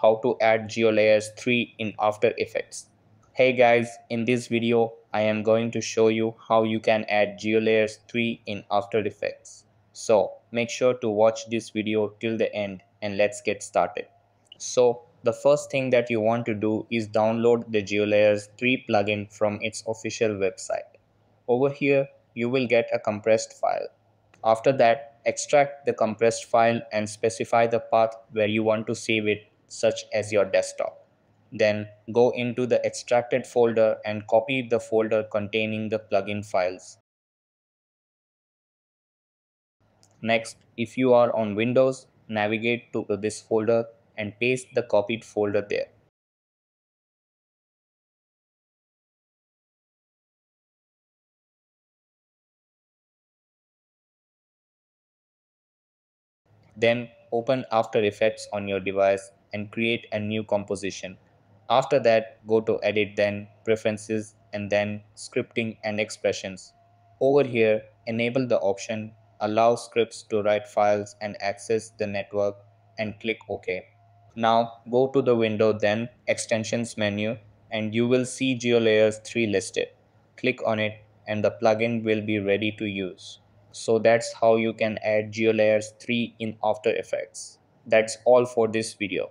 how to add GeoLayers 3 in After Effects. Hey guys, in this video I am going to show you how you can add GeoLayers 3 in After Effects. So make sure to watch this video till the end and let's get started. So the first thing that you want to do is download the GeoLayers 3 plugin from its official website. Over here you will get a compressed file. After that extract the compressed file and specify the path where you want to save it such as your desktop. Then go into the extracted folder and copy the folder containing the plugin files. Next, if you are on Windows, navigate to this folder and paste the copied folder there. Then open After Effects on your device and create a new composition. After that, go to Edit then Preferences and then Scripting and Expressions. Over here, enable the option Allow scripts to write files and access the network and click OK. Now go to the window then Extensions menu and you will see GeoLayers 3 listed. Click on it and the plugin will be ready to use. So that's how you can add GeoLayers 3 in After Effects. That's all for this video.